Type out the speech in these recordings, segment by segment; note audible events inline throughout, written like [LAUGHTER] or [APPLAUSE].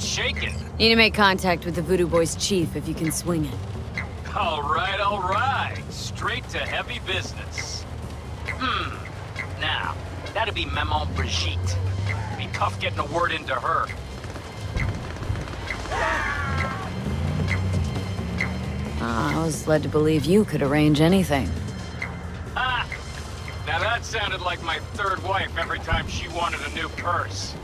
shaking? Need to make contact with the Voodoo Boys chief if you can swing it. All right, all right. Straight to heavy business. Hmm. Now, that'd be Maman Brigitte. Be tough getting a word into her. Ah, I was led to believe you could arrange anything. Ah! Now that sounded like my third wife every time she wanted a new purse.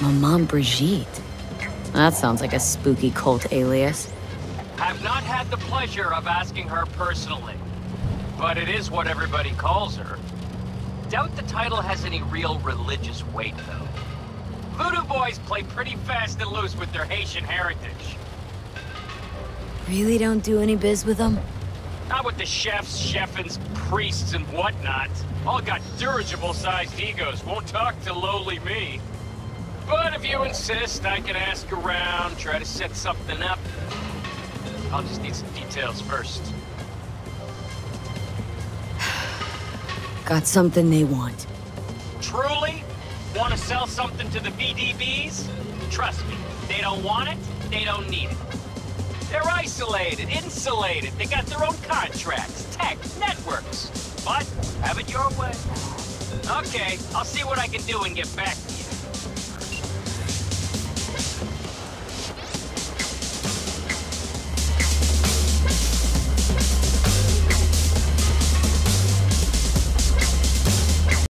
Maman Brigitte. That sounds like a spooky cult alias. I've not had the pleasure of asking her personally. But it is what everybody calls her. Doubt the title has any real religious weight, though. Voodoo boys play pretty fast and loose with their Haitian heritage. Really don't do any biz with them? Not with the chefs, chefins, priests, and whatnot. All got dirigible-sized egos, won't talk to lowly me. But if you insist, I can ask around, try to set something up. I'll just need some details first. [SIGHS] Got something they want. Truly? Want to sell something to the VDBs? Trust me, they don't want it, they don't need it. They're isolated, insulated, they got their own contracts, tech, networks. But have it your way. Okay, I'll see what I can do and get back to